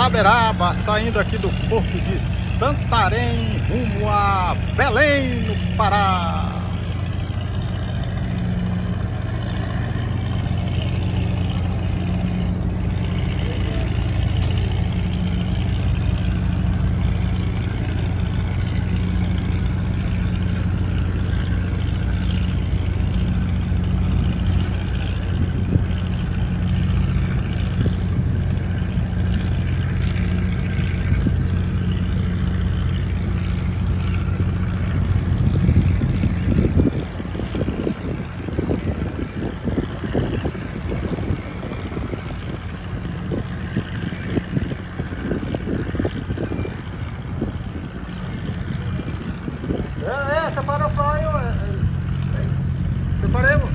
Itaberaba saindo aqui do porto de Santarém rumo a Belém, no Pará. É, é, separa o. Separemos.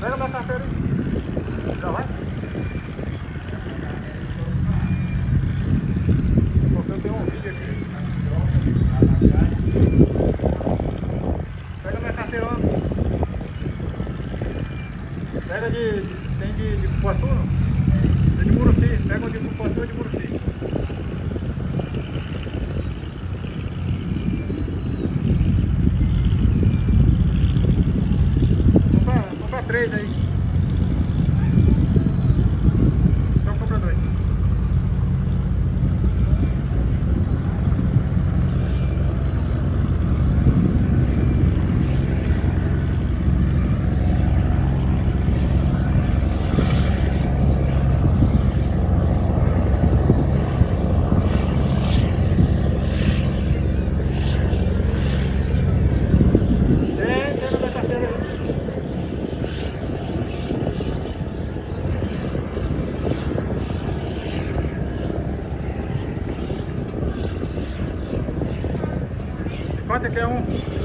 Pega minha carteira aí. Já vai? Porque eu tenho um vídeo aqui. Pega minha carteira. Pega de. Tem de, de Cupuaçu? Tem de Muruci. Pega de Cupuaçu e de Muruci. Compra, compra três aí. Então compra dois. Tem, tem na minha carteira aí. Quanto é que é um?